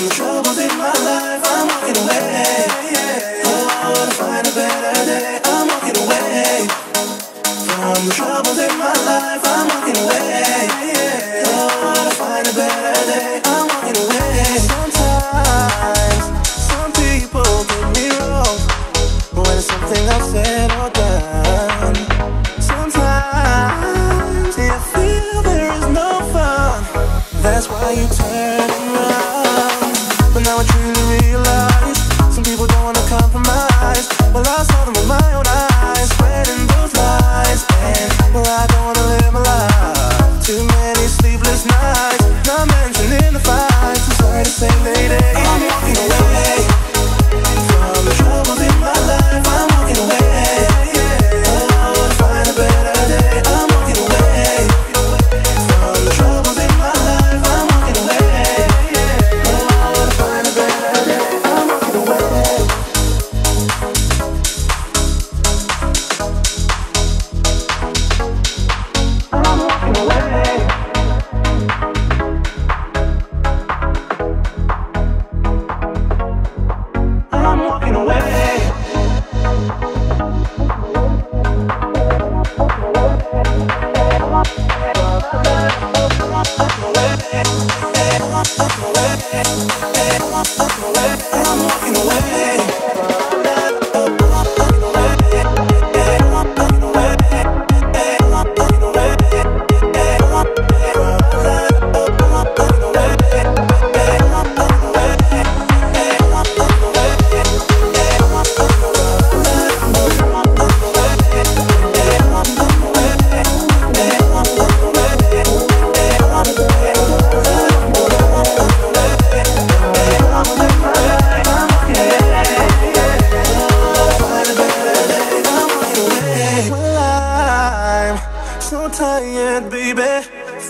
From the troubles in my life, I'm walking away. Oh, I to find a better day, I'm walking away. From the troubles in my life, I'm walking away. Oh, to find a better day. I'm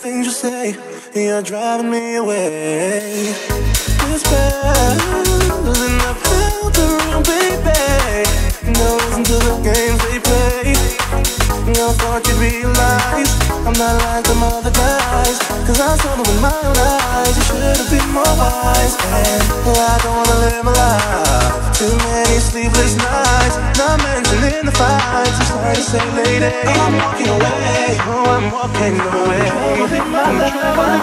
things you say, you're driving me away. This there's enough hell to run, baby. No listen to the games they play. I thought you'd realize I'm not like them other guys. Cause I saw them with my own eyes. You should have been more wise. And I don't wanna live a life. Too mentioning the fights. I'm to say, lady. I'm walking away. Oh, I'm walking away. I'm walking away.